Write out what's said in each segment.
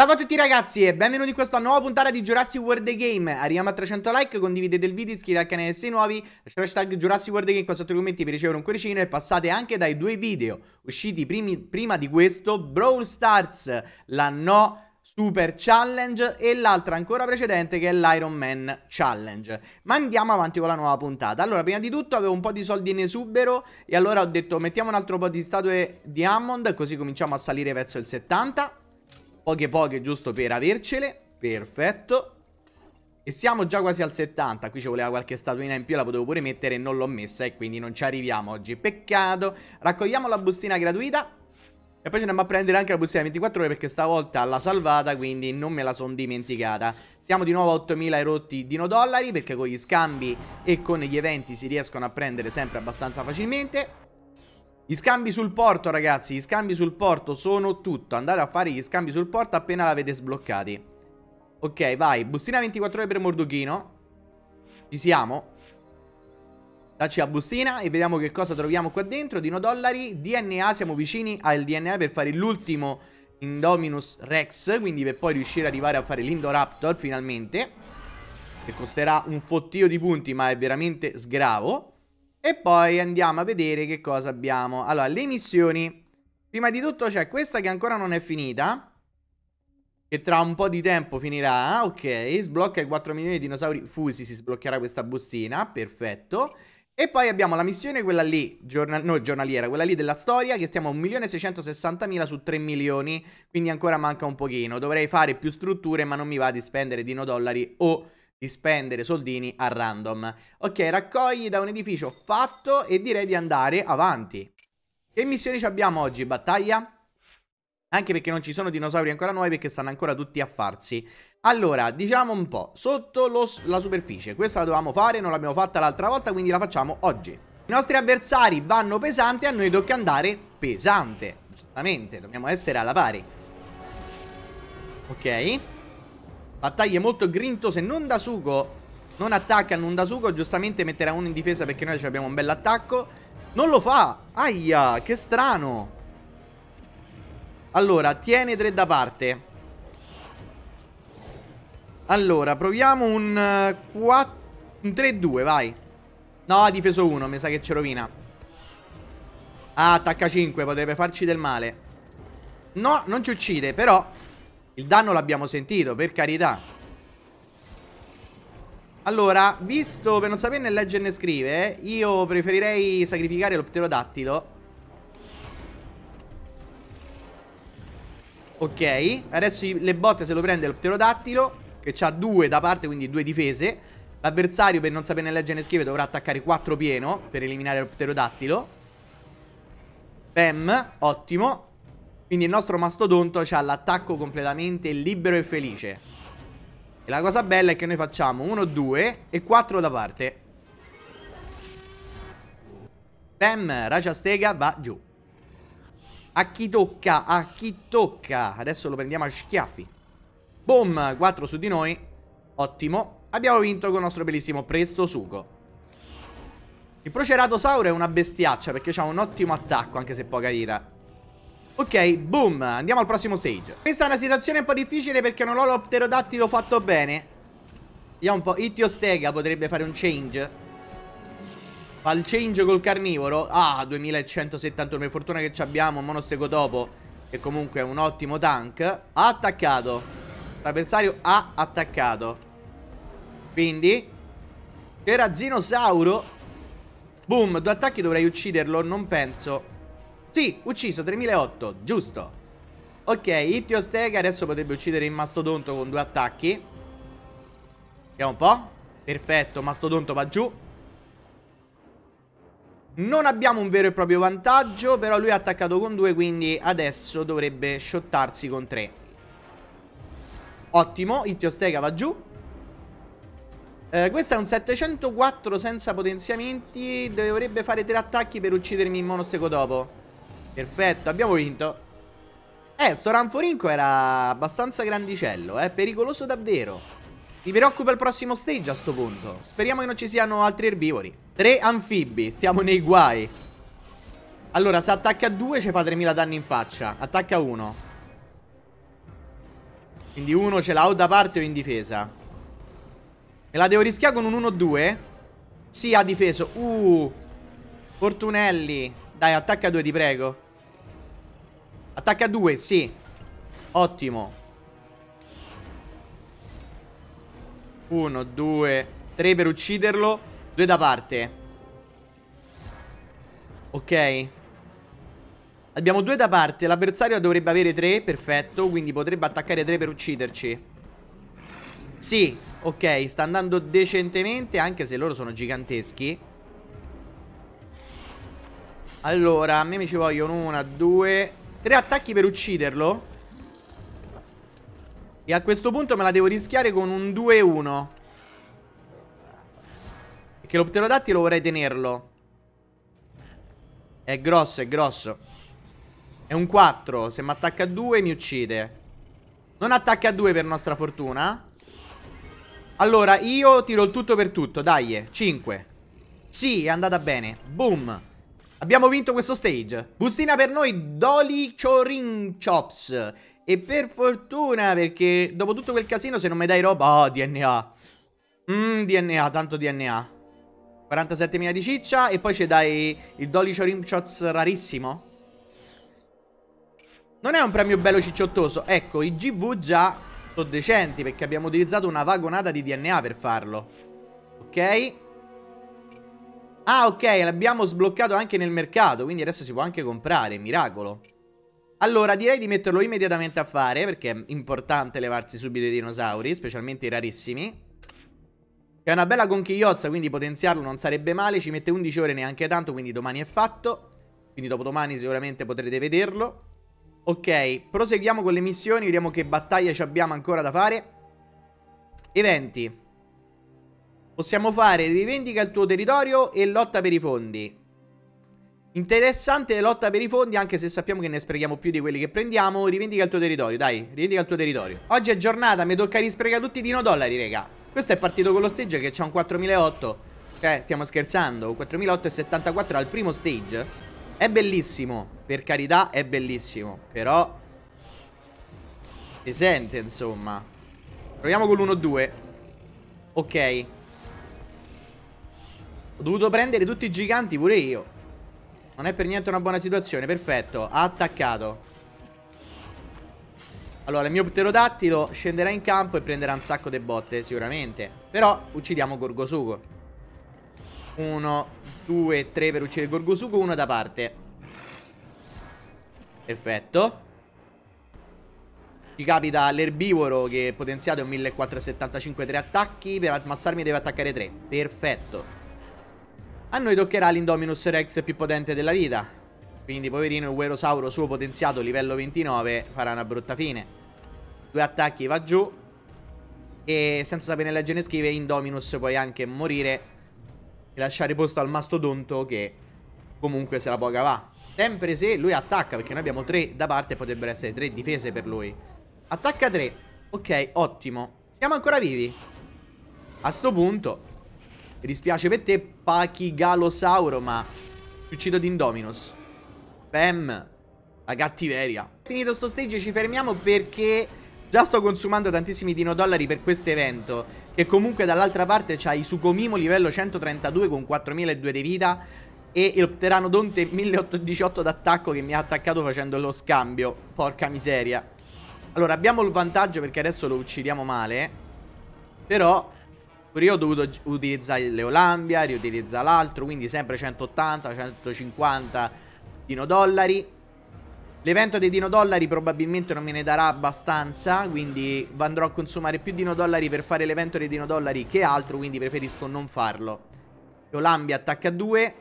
Ciao a tutti ragazzi e benvenuti in questa nuova puntata di Jurassic World Game Arriviamo a 300 like, condividete il video, iscrivetevi al canale se nuovi Lasciate hashtag Jurassic World Game qua sotto i commenti per ricevere un cuoricino E passate anche dai due video usciti primi, prima di questo Brawl Stars, la no Super Challenge e l'altra ancora precedente che è l'Iron Man Challenge. Ma andiamo avanti con la nuova puntata. Allora, prima di tutto avevo un po' di soldi in esubero e allora ho detto mettiamo un altro po' di statue di Hammond così cominciamo a salire verso il 70. Poche poche giusto per avercele. Perfetto. E siamo già quasi al 70. Qui ci voleva qualche statuina in più, la potevo pure mettere e non l'ho messa e quindi non ci arriviamo oggi. Peccato. Raccogliamo la bustina gratuita. E poi ci andiamo a prendere anche la bustina 24 ore perché stavolta l'ha salvata, quindi non me la sono dimenticata. Siamo di nuovo a 8000 erotti dino dollari perché con gli scambi e con gli eventi si riescono a prendere sempre abbastanza facilmente. Gli scambi sul porto, ragazzi, gli scambi sul porto sono tutto. Andate a fare gli scambi sul porto appena l'avete sbloccati. Ok, vai. Bustina 24 ore per Morduchino. Ci siamo. Dacci la bustina e vediamo che cosa troviamo qua dentro. Dino dollari, DNA, siamo vicini al DNA per fare l'ultimo Indominus Rex. Quindi per poi riuscire ad arrivare a fare l'Indoraptor finalmente. Che costerà un fottio di punti ma è veramente sgravo. E poi andiamo a vedere che cosa abbiamo. Allora, le missioni. Prima di tutto c'è questa che ancora non è finita. Che tra un po' di tempo finirà. Ok, sblocca i 4 milioni di dinosauri fusi. Si sbloccherà questa bustina. Perfetto. E poi abbiamo la missione, quella lì, giornal no, giornaliera, quella lì della storia, che stiamo a 1.660.000 su 3 milioni, quindi ancora manca un pochino. Dovrei fare più strutture, ma non mi va di spendere dino dollari o di spendere soldini a random. Ok, raccogli da un edificio fatto e direi di andare avanti. Che missioni abbiamo oggi? Battaglia? Anche perché non ci sono dinosauri ancora nuovi perché stanno ancora tutti a farsi. Allora, diciamo un po', sotto lo, la superficie, questa la dovevamo fare, non l'abbiamo fatta l'altra volta, quindi la facciamo oggi. I nostri avversari vanno pesante, a noi tocca andare pesante. Giustamente, dobbiamo essere alla pari. Ok. Battaglie molto grintose, non da sugo. Non attacca non da sugo, giustamente metterà uno in difesa perché noi abbiamo un bel attacco. Non lo fa. Aia, che strano. Allora, tiene tre da parte. Allora, proviamo un, uh, un 3-2, vai. No, ha difeso 1, mi sa che ci rovina. Ah, attacca 5, potrebbe farci del male. No, non ci uccide, però il danno l'abbiamo sentito, per carità. Allora, visto per non saperne leggere né scrivere, io preferirei sacrificare lo pterodattilo. Ok, adesso le botte se lo prende lo pterodattilo che ha due da parte, quindi due difese. L'avversario, per non saperne leggere né scrivere, dovrà attaccare 4 pieno per eliminare lo pterodattilo. Bam, ottimo. Quindi il nostro mastodonto ha l'attacco completamente libero e felice. E la cosa bella è che noi facciamo 1, 2 e 4 da parte. Bam, Raja Stega va giù. A chi tocca, a chi tocca. Adesso lo prendiamo a schiaffi. Boom, 4 su di noi. Ottimo. Abbiamo vinto con il nostro bellissimo Presto Sugo. Il Proceratosauro è una bestiaccia perché ha un ottimo attacco, anche se poca vita. Ok, boom, andiamo al prossimo stage. Questa è una situazione un po' difficile perché non ho lo pterodattilo fatto bene. Vediamo un po', Ittio Stega potrebbe fare un change. Fa il change col carnivoro. Ah, 2171, per fortuna che abbiamo un monostego topo, che comunque è un ottimo tank. Ha attaccato. L'avversario ha attaccato. Quindi C'era Zinosauro Boom, due attacchi dovrei ucciderlo Non penso Sì, ucciso, 3008, giusto. Ok, Ittio Stega adesso potrebbe uccidere il Mastodonto con due attacchi. Vediamo un po' Perfetto, Mastodonto va giù. Non abbiamo un vero e proprio vantaggio Però lui ha attaccato con due Quindi adesso dovrebbe shottarsi con tre. Ottimo, Stega va giù. Eh, questo è un 704 senza potenziamenti Dovrebbe fare tre attacchi per uccidermi in monostego dopo Perfetto, abbiamo vinto Eh, sto Ranforinco era abbastanza grandicello Eh, pericoloso davvero Mi preoccupa il prossimo stage a sto punto Speriamo che non ci siano altri erbivori Tre anfibi, stiamo nei guai Allora, se attacca due ci fa 3000 danni in faccia Attacca uno Quindi uno ce l'ha o da parte o in difesa. Me la devo rischiare con un 1-2? Sì, ha difeso. Uh. Fortunelli. Dai, attacca a 2, ti prego. Attacca a 2, sì. Ottimo. 1, 2, 3 per ucciderlo. 2 da parte. Ok. Abbiamo 2 da parte. L'avversario dovrebbe avere 3. Perfetto. Quindi potrebbe attaccare 3 per ucciderci. Sì, ok, sta andando decentemente anche se loro sono giganteschi. Allora, a me mi ci vogliono una, due, tre attacchi per ucciderlo. E a questo punto me la devo rischiare con un 2-1. Perché lo pterodattilo vorrei tenerlo. È grosso, è grosso. È un 4. Se mi attacca a 2 mi uccide. Non attacca a 2 per nostra fortuna. Allora, io tiro il tutto per tutto, dai, 5 Sì, è andata bene, boom Abbiamo vinto questo stage. Bustina per noi, Dolly Chorin Chops E per fortuna, perché dopo tutto quel casino se non mi dai roba... Oh, DNA Mmm, DNA, tanto DNA 47.000 di ciccia E poi ci dai il Dolly Chorin Chops rarissimo. Non è un premio bello cicciottoso Ecco, i GV già sono decenti perché abbiamo utilizzato una vagonata di DNA per farlo. Ok. Ah, ok, l'abbiamo sbloccato anche nel mercato, quindi adesso si può anche comprare, miracolo. Allora, direi di metterlo immediatamente a fare, perché è importante levarsi subito i dinosauri, specialmente i rarissimi. È una bella conchigliozza, quindi potenziarlo non sarebbe male, ci mette 11 ore neanche tanto, quindi domani è fatto. Quindi dopodomani sicuramente potrete vederlo. Ok, proseguiamo con le missioni, vediamo che battaglie ci abbiamo ancora da fare. Eventi. Possiamo fare rivendica il tuo territorio e lotta per i fondi. Interessante lotta per i fondi, anche se sappiamo che ne sprechiamo più di quelli che prendiamo. Rivendica il tuo territorio, dai, rivendica il tuo territorio. Oggi è giornata, mi tocca risprecare tutti i dino dollari, raga. Questo è partito con lo stage che c'ha un 4008. Cioè, stiamo scherzando, 4008 al primo stage. È bellissimo, per carità è bellissimo, però si sente insomma. Proviamo con l'1-2. Ok. Ho dovuto prendere tutti i giganti pure io. Non è per niente una buona situazione, perfetto. Ha attaccato. Allora, il mio pterodattilo scenderà in campo e prenderà un sacco di botte, sicuramente. Però uccidiamo Gorgosugo. 1, 2, 3 per uccidere il Gorgosuko, uno da parte. Perfetto. Ci capita l'erbivoro che potenziato è un 1475 3 attacchi. Per ammazzarmi deve attaccare 3. Perfetto. A noi toccherà l'Indominus Rex più potente della vita. Quindi poverino il Werosauro suo potenziato livello 29 farà una brutta fine. Due attacchi va giù. E senza sapere leggere scrive Indominus puoi anche morire e lasciare posto al mastodonto che comunque se la può cavare. Sempre se lui attacca, perché noi abbiamo tre da parte e potrebbero essere tre difese per lui. Attacca tre. Ok, ottimo. Siamo ancora vivi. A sto punto, mi dispiace per te, Pachigalosauro, ma ti uccido di Indominus. Bam. La cattiveria. Finito sto stage ci fermiamo perché Già sto consumando tantissimi dino dollari per questo evento Che comunque dall'altra parte c'ha i Sukomimo livello 132 con 4002 di vita E il Pteranodonte 1818 d'attacco che mi ha attaccato facendo lo scambio Porca miseria Allora abbiamo il vantaggio perché adesso lo uccidiamo male Però Pure io ho dovuto utilizzare l'Eolambia, riutilizzare l'altro Quindi sempre 180, 150 dino dollari L'evento dei dino dollari probabilmente non me ne darà abbastanza, quindi andrò a consumare più dino dollari per fare l'evento dei dino dollari che altro, quindi preferisco non farlo. Olambia attacca a 2.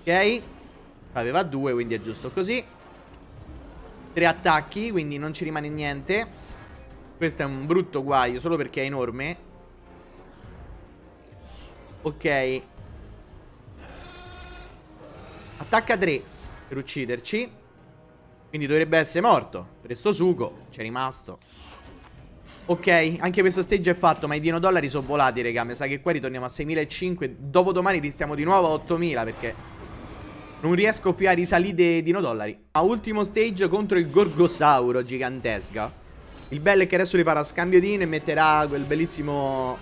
Ok. Aveva 2, quindi è giusto così. Tre attacchi, quindi non ci rimane niente. Questo è un brutto guaio, solo perché è enorme. Ok. Attacca 3 per ucciderci. Quindi dovrebbe essere morto. Presto sugo, c'è rimasto. Ok, anche questo stage è fatto, ma i dino dollari sono volati, raga. Mi sa che qua ritorniamo a 6.500. Dopodomani li stiamo di nuovo a 8.000 perché non riesco più a risalire dei dino dollari. A ultimo stage contro il Gorgosauro gigantesca. Il bello è che adesso li farà scambio di e metterà quel bellissimo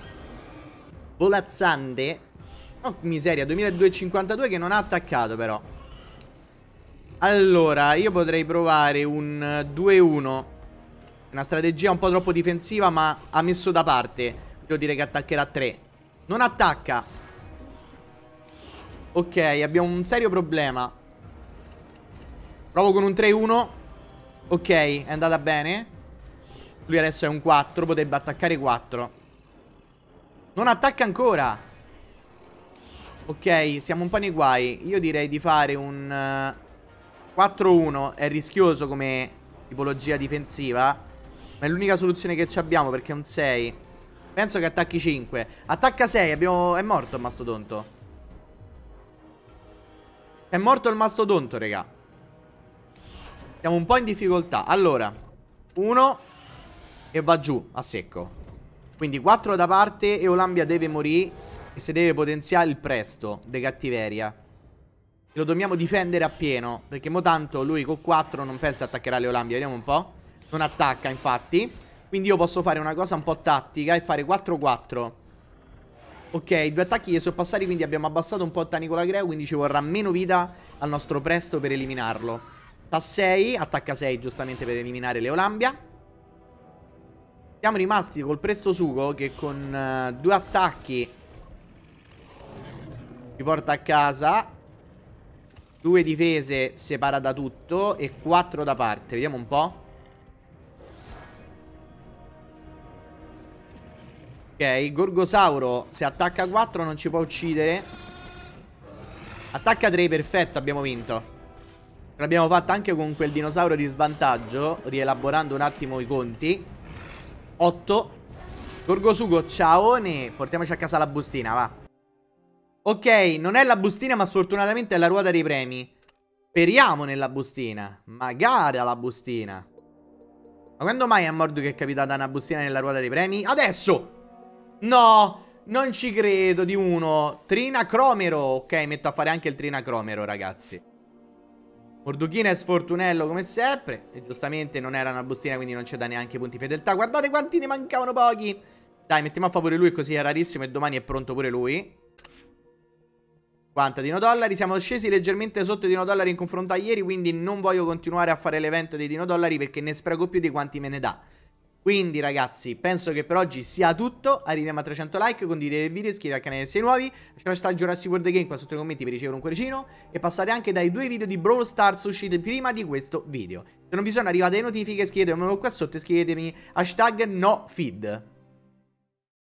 volazzante. Oh, miseria, 2252 che non ha attaccato però. Allora, io potrei provare un 2-1. Una strategia un po' troppo difensiva, ma ha messo da parte. Devo dire che attaccherà 3. Non attacca. Ok, abbiamo un serio problema. Provo con un 3-1. Ok, è andata bene. Lui adesso è un 4, potrebbe attaccare 4. Non attacca ancora. Ok, siamo un po' nei guai. Io direi di fare un... 4-1 è rischioso come tipologia difensiva. Ma è l'unica soluzione che abbiamo perché è un 6. Penso che attacchi 5. Attacca 6, abbiamo... è morto il mastodonto. È morto il mastodonto, raga. Siamo un po' in difficoltà. Allora, 1 e va giù a secco. Quindi 4 da parte e Olambia deve morire e se deve potenziare il presto de cattiveria. Lo dobbiamo difendere appieno. Perché mo tanto lui con 4 non pensa attaccherà le Olambia. Vediamo un po'. Non attacca infatti. Quindi io posso fare una cosa un po' tattica e fare 4-4. Ok, due attacchi che sono passati, quindi abbiamo abbassato un po' Tani con la Greu, quindi ci vorrà meno vita al nostro presto per eliminarlo. Sta 6, attacca 6 giustamente per eliminare le Olambia. Siamo rimasti col presto sugo che con uh, due attacchi ci porta a casa. Due difese separa da tutto E quattro da parte. Vediamo un po' Ok, Gorgosauro Se attacca 4 non ci può uccidere. Attacca 3, perfetto, abbiamo vinto. L'abbiamo fatta anche con quel dinosauro di svantaggio Rielaborando un attimo i conti 8 Gorgosugo, ciaone Portiamoci a casa la bustina, va Ok, non è la bustina ma sfortunatamente è la ruota dei premi. Speriamo nella bustina. Magari alla bustina. Ma quando mai a Morduk è capitata una bustina nella ruota dei premi? Adesso! No! Non ci credo di uno. Trina Cromero. Ok, metto a fare anche il Trina Cromero, ragazzi. Morduchina è sfortunello come sempre. E giustamente non era una bustina, quindi non c'è da neanche punti fedeltà. Guardate quanti ne mancavano pochi. Dai, mettiamo a favore lui così è rarissimo e domani è pronto pure lui. 50 dino dollari. Siamo scesi leggermente sotto i dino dollari in confronto a ieri, quindi non voglio continuare a fare l'evento dei dino dollari perché ne spreco più di quanti me ne dà. Quindi ragazzi, penso che per oggi sia tutto. Arriviamo a 300 like, condividete il video, iscrivetevi al canale se nuovi. Lasciate hashtag Jurassic World Game qua sotto i commenti per ricevere un cuoricino. E passate anche dai due video di Brawl Stars usciti prima di questo video. Se non vi sono arrivate le notifiche, iscrivetevi qua sotto e iscrivetemi hashtag NoFeed.